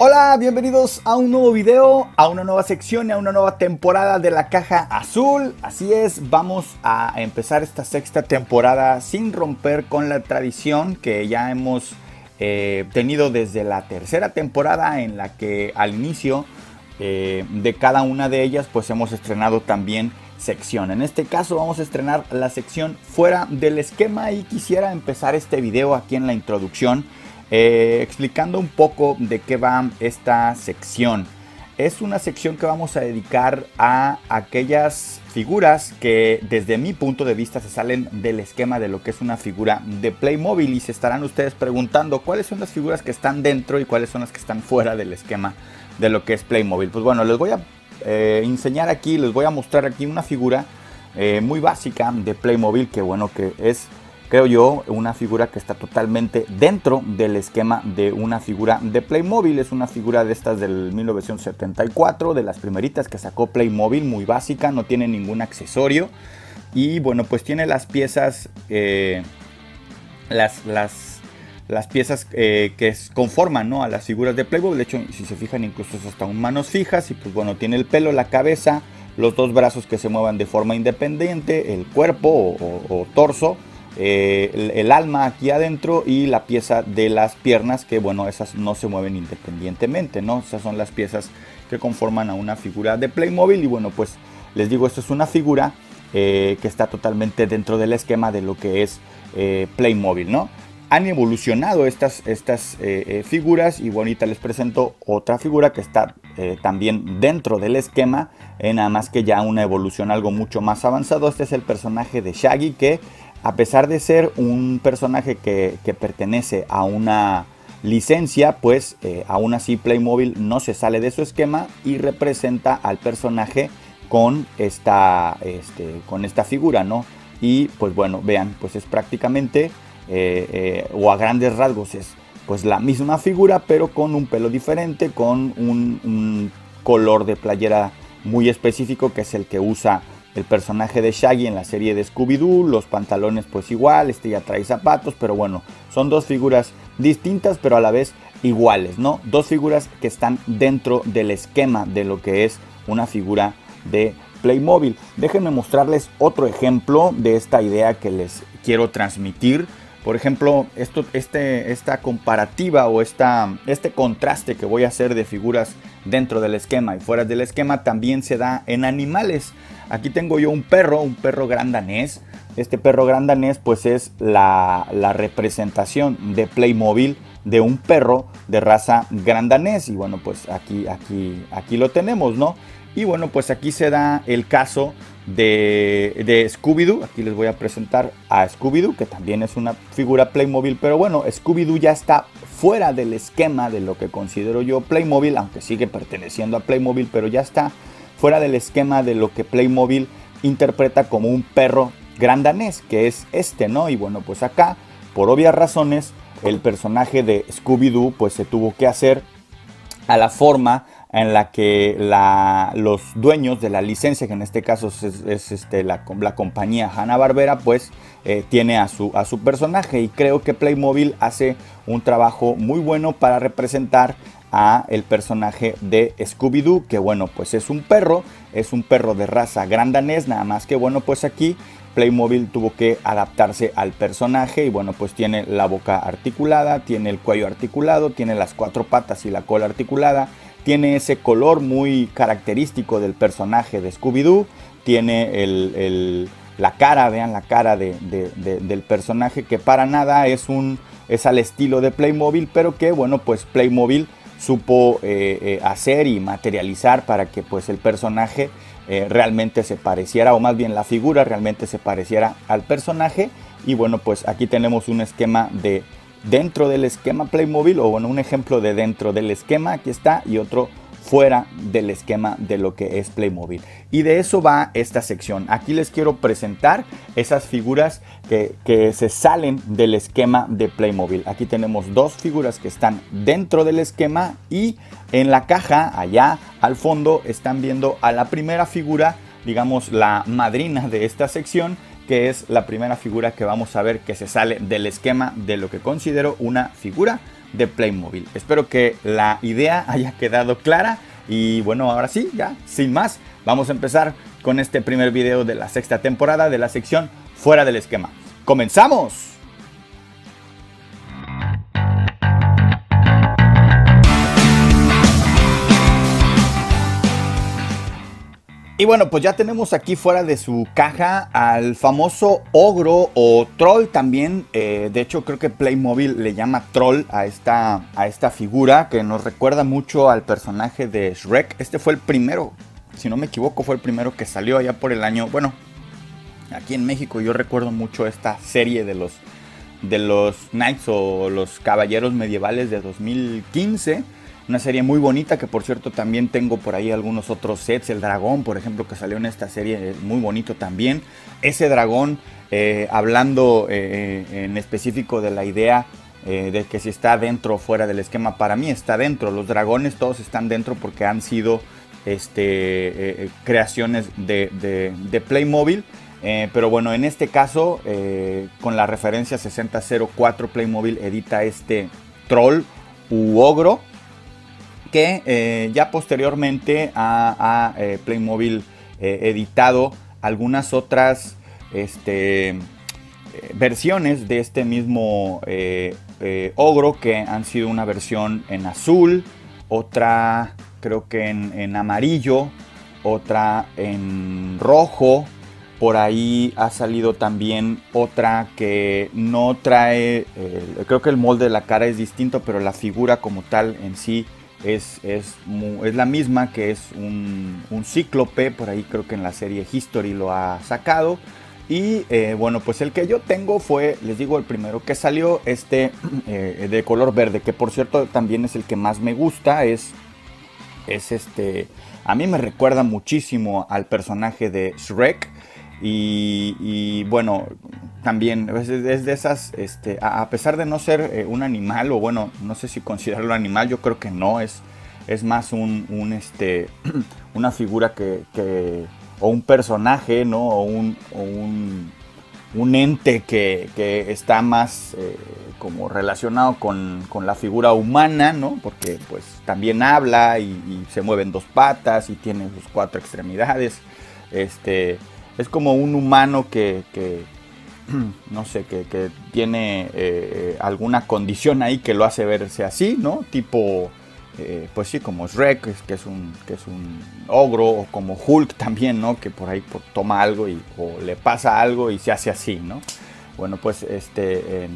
Hola, bienvenidos a un nuevo video, a una nueva sección y a una nueva temporada de la caja azul. Así es, vamos a empezar esta sexta temporada sin romper con la tradición que ya hemos eh, tenido desde la tercera temporada en la que al inicio eh, de cada una de ellas pues hemos estrenado también sección. En este caso vamos a estrenar la sección fuera del esquema y quisiera empezar este video aquí en la introducción eh, explicando un poco de qué va esta sección. Es una sección que vamos a dedicar a aquellas figuras que desde mi punto de vista se salen del esquema de lo que es una figura de Playmobil y se estarán ustedes preguntando cuáles son las figuras que están dentro y cuáles son las que están fuera del esquema de lo que es Playmobil. Pues bueno, les voy a eh, enseñar aquí, les voy a mostrar aquí una figura eh, muy básica de Playmobil que bueno que es creo yo, una figura que está totalmente dentro del esquema de una figura de Playmobil. Es una figura de estas del 1974, de las primeritas que sacó Playmobil, muy básica, no tiene ningún accesorio. Y bueno, pues tiene las piezas, eh, las, las, las, piezas eh, que conforman ¿no? a las figuras de Playmobil. De hecho, si se fijan, incluso es hasta un manos fijas. Y pues bueno, tiene el pelo, la cabeza, los dos brazos que se muevan de forma independiente, el cuerpo o torso eh, el, alma aquí adentro y la pieza de las piernas que bueno esas no se mueven independientemente no esas son las piezas que conforman a una figura de Playmobil y bueno pues les digo esto es una figura eh, que está totalmente dentro del esquema de lo que es eh, Playmobil no han evolucionado estas, estas figuras y bonita les presento otra figura que está también dentro del esquema, nada más que ya una evolución algo mucho más avanzado. Este es el personaje de Shaggy que a pesar de ser un personaje que, pertenece a una licencia, pues eh, aún así Playmobil no se sale de su esquema y representa al personaje con esta, este, con esta figura, ¿no? Y pues bueno, vean, pues es prácticamente, eh, eh, o a grandes rasgos, es pues la misma figura, pero con un pelo diferente, con un, un color de playera muy específico que es el que usa el personaje de Shaggy en la serie de Scooby-Doo, los pantalones pues igual, este ya trae zapatos, pero bueno, son dos figuras distintas pero a la vez iguales, ¿no? Dos figuras que están dentro del esquema de lo que es una figura de Playmobil. Déjenme mostrarles otro ejemplo de esta idea que les quiero transmitir. Por ejemplo, esto, este, esta comparativa o esta, este contraste que voy a hacer de figuras dentro del esquema y fuera del esquema también se da en animales. Aquí tengo yo un perro, un perro gran danés. Este perro gran danés pues es la, representación de Playmobil de un perro de raza gran danés. Y bueno, pues aquí, aquí, aquí lo tenemos, ¿no? Y bueno, pues aquí se da el caso de, de Scooby-Doo. Aquí les voy a presentar a Scooby-Doo, que también es una figura Playmobil. Pero bueno, Scooby-Doo ya está fuera del esquema de lo que considero yo Playmobil, aunque sigue perteneciendo a Playmobil, pero ya está fuera del esquema de lo que Playmobil interpreta como un perro gran danés, que es este, ¿no? Y bueno, pues acá, por obvias razones, el personaje de Scooby-Doo pues se tuvo que hacer a la forma en la que los dueños de la licencia, que en este caso es, este, la, compañía Hanna-Barbera, pues eh, tiene a su, a su personaje. Y creo que Playmobil hace un trabajo muy bueno para representar a el personaje de Scooby-Doo, que bueno, pues es un perro, es un perro de raza gran danés, nada más que bueno, pues aquí Playmobil tuvo que adaptarse al personaje y bueno, pues tiene la boca articulada, tiene el cuello articulado, tiene las cuatro patas y la cola articulada, tiene ese color muy característico del personaje de Scooby-Doo, tiene el, la cara, vean la cara del personaje que para nada es un es al estilo de Playmobil, pero que bueno, pues Playmobil supo eh, eh, hacer y materializar para que pues el personaje eh, realmente se pareciera o más bien la figura realmente se pareciera al personaje. Y bueno pues aquí tenemos un esquema de dentro del esquema Playmobil o bueno un ejemplo de dentro del esquema aquí está y otro fuera del esquema de lo que es Playmobil. Y de eso va esta sección. Aquí les quiero presentar esas figuras que, se salen del esquema de Playmobil. Aquí tenemos dos figuras que están dentro del esquema y en la caja, allá al fondo, están viendo a la primera figura, digamos la madrina de esta sección, que es la primera figura que vamos a ver que se sale del esquema de lo que considero una figura de Playmobil. Espero que la idea haya quedado clara y bueno, ahora sí, ya, sin más, vamos a empezar con este primer video de la sexta temporada de la sección Fuera del Esquema. ¡Comenzamos! Y bueno, pues ya tenemos aquí fuera de su caja al famoso ogro o troll también. Eh, de hecho, creo que Playmobil le llama troll a esta, a esta figura que nos recuerda mucho al personaje de Shrek. Este fue el primero, si no me equivoco, fue el primero que salió allá por el año. Bueno, aquí en México yo recuerdo mucho esta serie de los, de los Knights o los Caballeros Medievales de 2015 una serie muy bonita que por cierto también tengo por ahí algunos otros sets. El dragón, por ejemplo, que salió en esta serie, es muy bonito también. Ese dragón, eh, hablando eh, en específico de la idea eh, de que si está dentro o fuera del esquema, para mí está dentro. Los dragones todos están dentro porque han sido este, creaciones de, de Playmobil. pero bueno, en este caso, con la referencia 6004, Playmobil edita este troll u ogro que eh, ya posteriormente ha, eh, Playmobil eh, editado algunas otras este, versiones de este mismo ogro que han sido una versión en azul, otra creo que en, amarillo, otra en rojo, por ahí ha salido también otra que no trae, creo que el molde de la cara es distinto, pero la figura como tal en sí es, es, la misma que es un, cíclope, por ahí creo que en la serie History lo ha sacado. Y eh, bueno, pues el que yo tengo fue, les digo, el primero que salió, este eh, de color verde, que por cierto también es el que más me gusta, es, es este, a mí me recuerda muchísimo al personaje de Shrek. Y, bueno, también es, de esas, este, a, pesar de no ser eh, un animal, o bueno, no sé si considerarlo animal, yo creo que no, es, es más un, este, una figura que, o un personaje, ¿no? O un, un, ente que, está más eh, como relacionado con, la figura humana, ¿no? Porque pues también habla y, y se mueve en dos patas y tiene sus cuatro extremidades. Este, es como un humano que, no sé, que, tiene eh, alguna condición ahí que lo hace verse así, ¿no? Tipo, eh, pues sí, como Shrek, que es un, que es un ogro, o como Hulk también, ¿no? Que por ahí toma algo y, o le pasa algo y se hace así, ¿no? Bueno, pues este,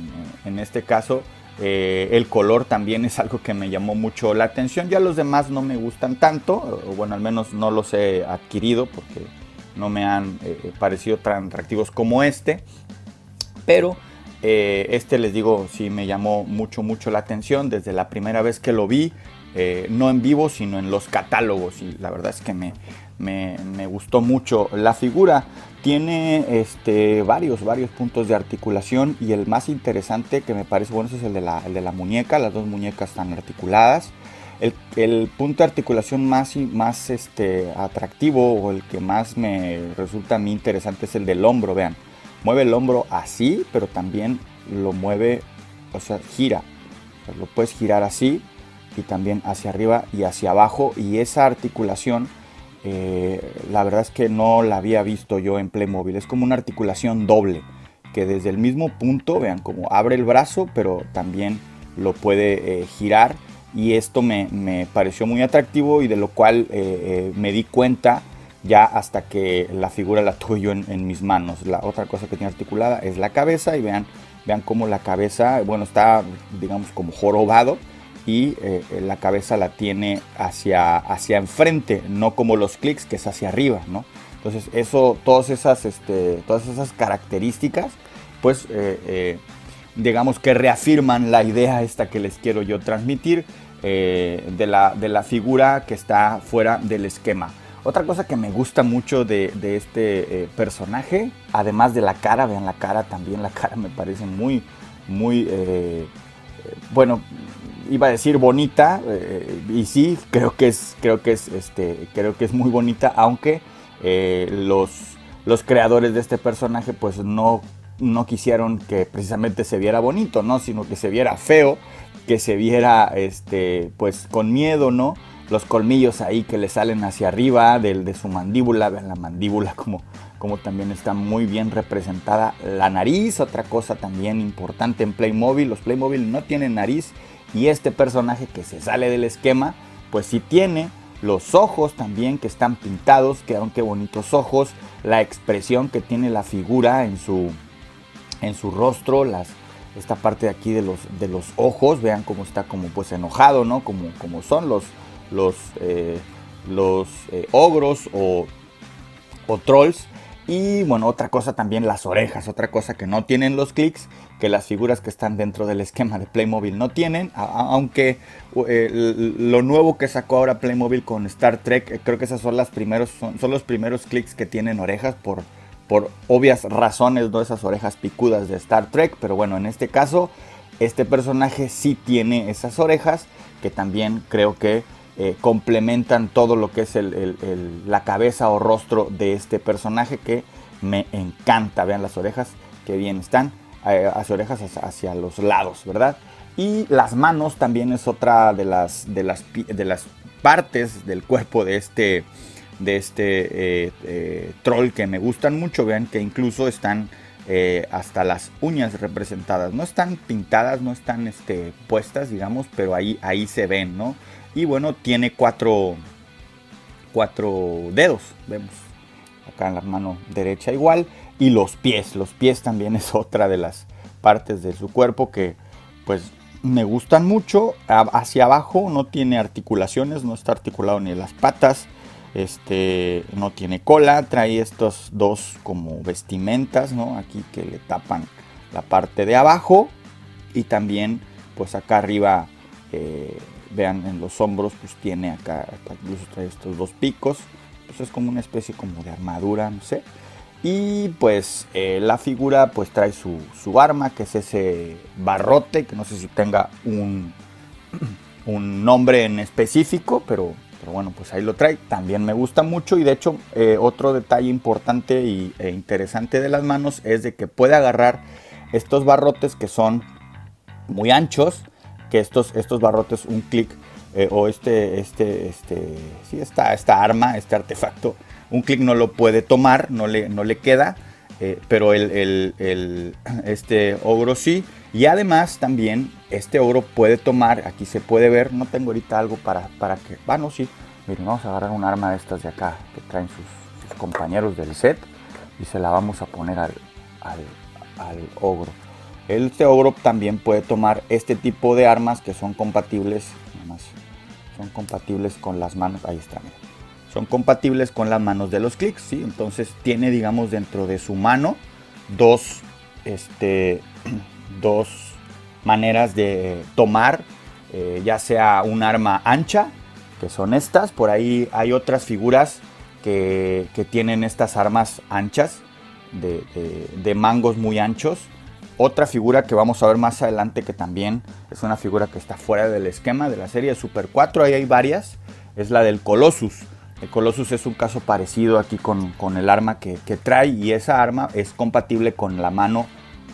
en, este caso, eh, el color también es algo que me llamó mucho la atención. Ya los demás no me gustan tanto, o bueno, al menos no los he adquirido porque no me han eh, eh, parecido tan atractivos como este. Pero eh, este les digo, sí me llamó mucho, mucho la atención desde la primera vez que lo vi. no en vivo, sino en los catálogos. Y la verdad es que me, me, gustó mucho. La figura tiene este, varios, varios puntos de articulación. Y el más interesante que me parece bueno es el de la, el de la muñeca. Las dos muñecas están articuladas. El, punto de articulación más, más este, atractivo o el que más me resulta a mí interesante es el del hombro, vean. Mueve el hombro así, pero también lo mueve, o sea, gira. lo puedes girar así y también hacia arriba y hacia abajo. Y esa articulación, eh, la verdad es que no la había visto yo en Playmobil. Es como una articulación doble, que desde el mismo punto, vean, como abre el brazo, pero también lo puede eh, girar y esto me, pareció muy atractivo y de lo cual eh, me di cuenta ya hasta que la figura la tuve yo en, mis manos. La otra cosa que tiene articulada es la cabeza y vean, vean cómo la cabeza, bueno, está digamos como jorobado y eh, la cabeza la tiene hacia, hacia enfrente, no como los clics que es hacia arriba, ¿no? Entonces eso, todas esas, este, todas esas características, pues digamos que reafirman la idea esta que les quiero yo transmitir eh, de, la, de, la, figura que está fuera del esquema. Otra cosa que me gusta mucho de, este eh, personaje, además de la cara, vean la cara también, la cara me parece muy, muy, eh, bueno, iba a decir bonita, y sí, creo que es, creo que es, este, creo que es muy bonita, aunque los, los creadores de este personaje pues no no quisieron que precisamente se viera bonito, ¿no? Sino que se viera feo que se viera este, pues con miedo, ¿no? Los colmillos ahí que le salen hacia arriba del, de su mandíbula, vean la mandíbula como, como también está muy bien representada. La nariz, otra cosa también importante en Playmobil, los Playmobil no tienen nariz y este personaje que se sale del esquema, pues sí tiene. Los ojos también que están pintados, quedaron qué bonitos ojos. La expresión que tiene la figura en su, en su rostro, las, esta parte de aquí de los, de los ojos, vean cómo está como pues enojado, ¿no? Como son los, los, eh, los eh, ogros o, o trolls. Y bueno, otra cosa también las orejas, otra cosa que no tienen los clics, que las figuras que están dentro del esquema de Playmobil no tienen, aunque eh, lo nuevo que sacó ahora Playmobil con Star Trek, creo que esas son, las primeros, son, son los primeros clics que tienen orejas por, por obvias razones, ¿no? Esas orejas picudas de Star Trek, pero bueno, en este caso, este personaje sí tiene esas orejas, que también creo que eh, complementan todo lo que es la cabeza o rostro de este personaje que me encanta. Vean las orejas, que bien están, eh, las orejas hacia, los lados, ¿verdad? Y las manos también es otra de las, de las, partes del cuerpo de este de este eh, troll que me gustan mucho. Vean que incluso están hasta las uñas representadas. No están pintadas, no están este, puestas, digamos, pero ahí, ahí se ven, ¿no? Y bueno, tiene cuatro, cuatro dedos, vemos acá en la mano derecha igual. Y los pies, los pies también es otra de las partes de su cuerpo que pues me gustan mucho. Hacia abajo no tiene articulaciones, no está articulado ni las patas. Este no tiene cola, trae estos dos como vestimentas, ¿no? Aquí que le tapan la parte de abajo y también pues acá arriba eh, vean en los hombros pues tiene acá incluso trae estos dos picos pues es como una especie como de armadura no sé y pues eh, la figura pues trae su, su, arma que es ese barrote que no sé si tenga un, un nombre en específico pero pero bueno, pues ahí lo trae. También me gusta mucho y de hecho eh, otro detalle importante y, e interesante de las manos es de que puede agarrar estos barrotes que son muy anchos, que estos, estos barrotes un clic eh, o este, este, este, sí, esta, esta arma, este artefacto, un clic no lo puede tomar, no le, no le queda, eh, pero el, el, este ogro sí. Y además también este ogro puede tomar, aquí se puede ver, no tengo ahorita algo para, para que, bueno, sí, miren, vamos a agarrar un arma de estas de acá que traen sus, compañeros del set y se la vamos a poner al, al, ogro. Este ogro también puede tomar este tipo de armas que son compatibles, son compatibles con las manos, ahí está, son compatibles con las manos de los clics, ¿sí? Entonces tiene, digamos, dentro de su mano dos, este, dos maneras de tomar, eh, ya sea un arma ancha, que son estas, por ahí hay otras figuras que, tienen estas armas anchas, de, mangos muy anchos. Otra figura que vamos a ver más adelante que también es una figura que está fuera del esquema de la serie Super 4, ahí hay varias, es la del Colossus. El Colossus es un caso parecido aquí con, el arma que, trae y esa arma es compatible con la mano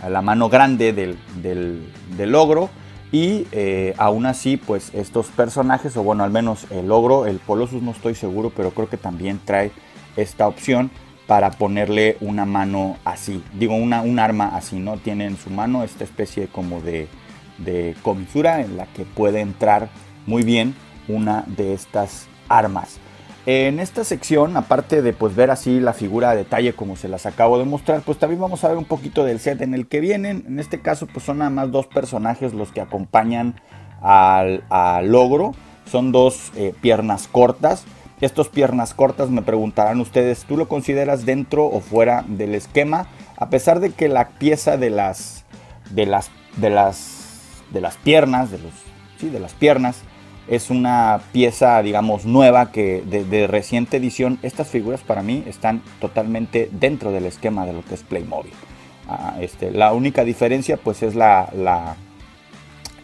la mano grande del, del, ogro. Y eh, aún así, pues estos personajes, o bueno, al menos el ogro, el Colossus no estoy seguro, pero creo que también trae esta opción para ponerle una mano así. Digo, una, un arma así, ¿no? Tiene en su mano esta especie como de, de comisura en la que puede entrar muy bien una de estas armas. En esta sección, aparte de pues, ver así la figura a detalle como se las acabo de mostrar, pues también vamos a ver un poquito del set en el que vienen. En este caso, pues son nada más dos personajes los que acompañan al, logro. Son dos eh, piernas cortas. Estos piernas cortas me preguntarán ustedes, ¿tú lo consideras dentro o fuera del esquema? A pesar de que la pieza de las de las de las de las piernas, de los sí, de las piernas es una pieza, digamos, nueva que de, reciente edición. Estas figuras para mí están totalmente dentro del esquema de lo que es Playmobil. Ah, este, la única diferencia pues es la, la,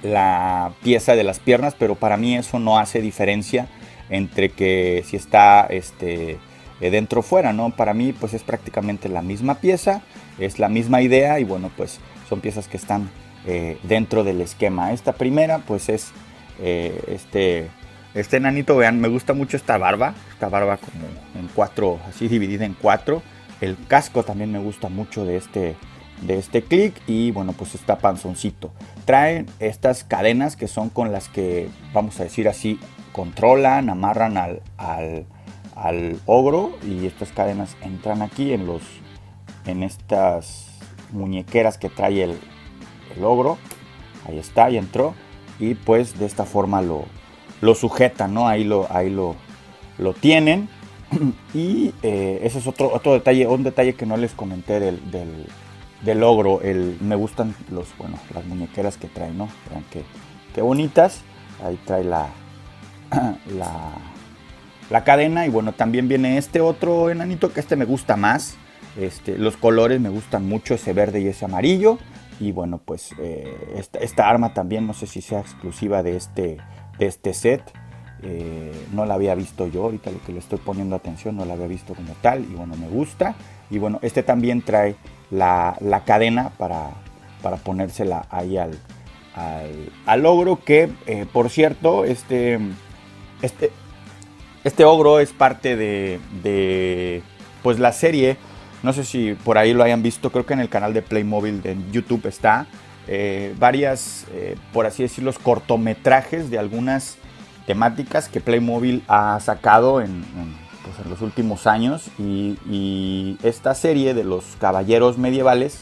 la, pieza de las piernas, pero para mí eso no hace diferencia entre que si está este, eh, dentro o fuera, ¿no? Para mí pues es prácticamente la misma pieza, es la misma idea y bueno pues son piezas que están eh, dentro del esquema. Esta primera pues es eh, este, este enanito, vean, me gusta mucho esta barba, esta barba como en cuatro, así dividida en cuatro. El casco también me gusta mucho de este, de este click y bueno pues está panzoncito. Traen estas cadenas que son con las que vamos a decir así controlan, amarran al, al, al ogro y estas cadenas entran aquí en los en estas muñequeras que trae el, el ogro. Ahí está, y entró. Y pues de esta forma lo, lo sujetan, ¿no? Ahí lo, ahí lo, lo tienen. y eh, ese es otro, otro detalle, un detalle que no les comenté del, del, ogro. El, me gustan los, bueno, las muñequeras que trae, ¿no? Vean qué, qué bonitas. Ahí trae la, la, la cadena. Y bueno, también viene este otro enanito que este me gusta más. Este, los colores me gustan mucho, ese verde y ese amarillo. Y bueno, pues eh, esta, arma también no sé si sea exclusiva de este, de este set. Eh, no la había visto yo, ahorita lo que le estoy poniendo atención no la había visto como tal. Y bueno, me gusta. Y bueno, este también trae la, cadena para, para ponérsela ahí al, al, ogro. Que eh, por cierto, este, este, este ogro es parte de, pues la serie no sé si por ahí lo hayan visto, creo que en el canal de Playmobil de YouTube está. Eh, varias, eh, por así decirlo, cortometrajes de algunas temáticas que Playmobil ha sacado en, pues, los últimos años. Y, esta serie de los caballeros medievales,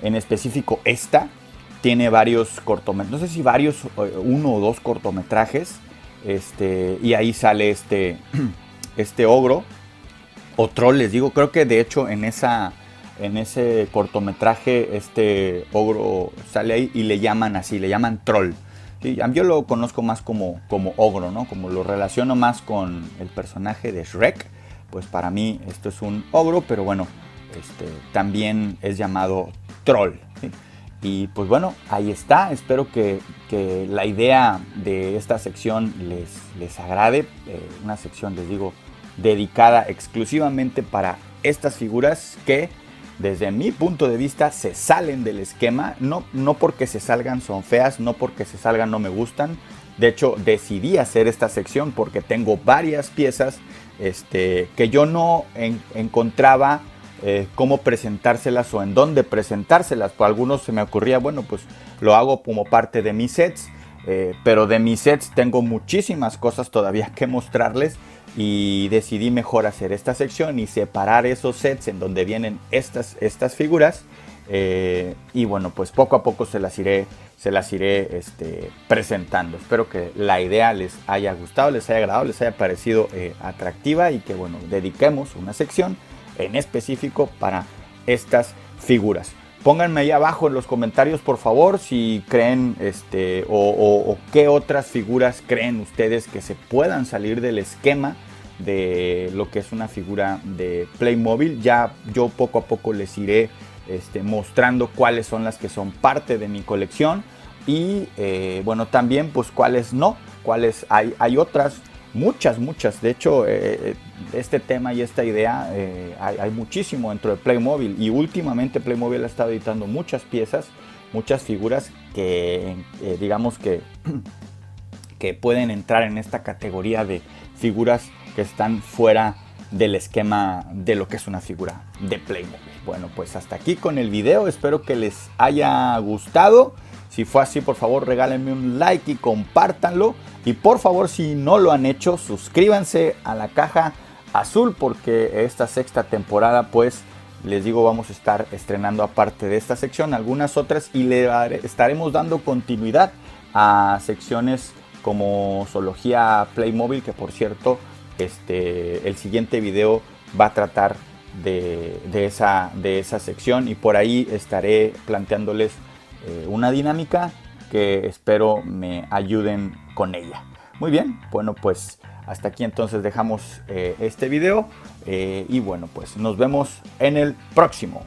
en específico esta, tiene varios cortometrajes, no sé si varios, uno o dos cortometrajes. Este, y ahí sale este, este ogro o troll, les digo, creo que de hecho en esa en ese cortometraje este ogro sale ahí y le llaman así, le llaman troll. yo lo conozco más como, como ogro, ¿no? Como lo relaciono más con el personaje de Shrek, pues para mí esto es un ogro, pero bueno, este, también es llamado troll. Y pues bueno, ahí está. Espero que, la idea de esta sección les, les agrade. Eh, una sección, les digo, dedicada exclusivamente para estas figuras que desde mi punto de vista se salen del esquema, no, no porque se salgan son feas, no porque se salgan no me gustan. De hecho, decidí hacer esta sección porque tengo varias piezas este, que yo no encontraba eh, cómo presentárselas o en dónde presentárselas. Por algunos se me ocurría, bueno, pues lo hago como parte de mis sets, eh, pero de mis sets tengo muchísimas cosas todavía que mostrarles y decidí mejor hacer esta sección y separar esos sets en donde vienen estas, estas figuras eh, y bueno pues poco a poco se las iré se las iré este, presentando espero que la idea les haya gustado les haya agradado les haya parecido atractiva y que bueno dediquemos una sección en específico para estas figuras Pónganme ahí abajo en los comentarios, por favor, si creen este, o, qué otras figuras creen ustedes que se puedan salir del esquema de lo que es una figura de Playmobil. Ya yo poco a poco les iré este, mostrando cuáles son las que son parte de mi colección y eh, bueno, también pues cuáles no, cuáles hay, hay otras Muchas, muchas. De hecho, eh, eh, este tema y esta idea eh, hay, muchísimo dentro de Playmobil. Y últimamente Playmobil ha estado editando muchas piezas, muchas figuras que, digamos que, que pueden entrar en esta categoría de figuras que están fuera del esquema de lo que es una figura de Playmobil. Bueno, pues hasta aquí con el video. Espero que les haya gustado. Si fue así, por favor, regálenme un like y compártanlo. Y por favor, si no lo han hecho, suscríbanse a la caja azul porque esta sexta temporada, pues, les digo, vamos a estar estrenando aparte de esta sección algunas otras y le estaremos dando continuidad a secciones como Zoología Playmobil, que por cierto, este, el siguiente video va a tratar de, esa, de esa sección y por ahí estaré planteándoles eh, una dinámica que espero me ayuden con ella. Muy bien, bueno pues hasta aquí entonces dejamos eh, este video eh, y bueno pues nos vemos en el próximo.